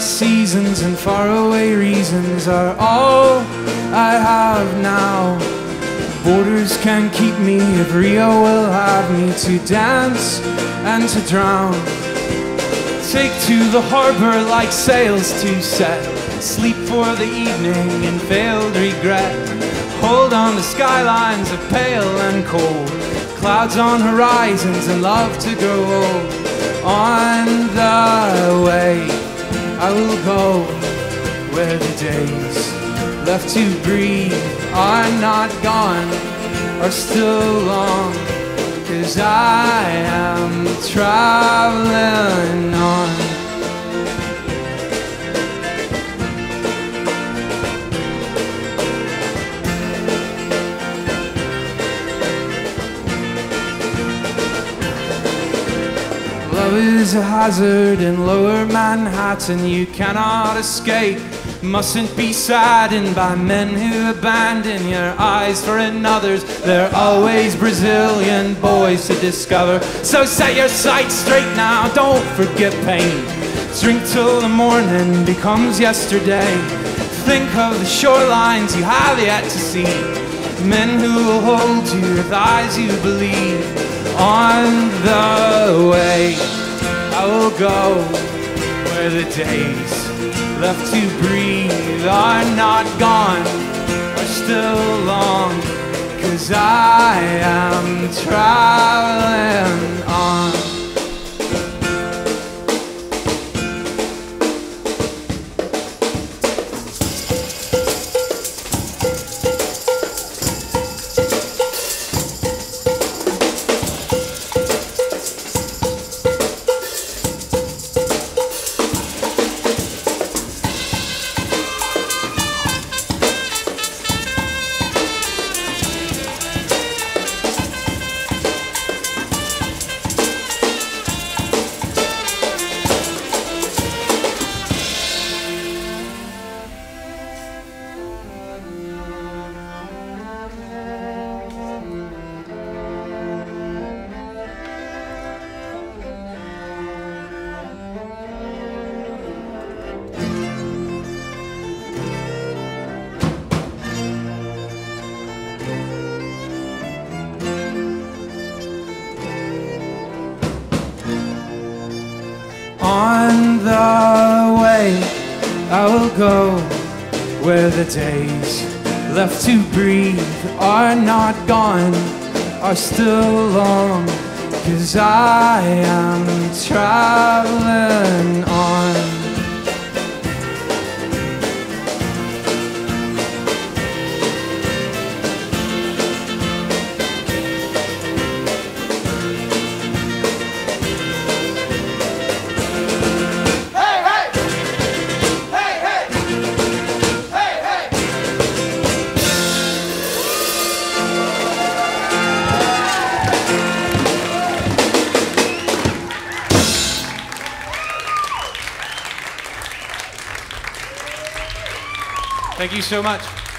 seasons and faraway reasons are all I have now. Borders can't keep me if Rio will have me to dance and to drown. Take to the harbor like sails to set. Sleep for the evening in veiled regret. Hold on to skylines of pale and cold. Clouds on horizons and love to grow old. On the days left to breathe are not gone, are still long. Cause I am traveling on. Love is a hazard in lower Manhattan, you cannot escape. Mustn't be saddened by men who abandon your eyes for another's. They're always Brazilian boys to discover. So set your sights straight now, don't forget pain. Drink till the morning becomes yesterday. Think of the shorelines you have yet to see. Men who will hold you with eyes you believe. On the way, I will go where the days left to breathe are not gone, are still long. Cause I am traveling On the way, I will go where the days left to breathe are not gone, are still long. Cause I am traveling Thank you so much.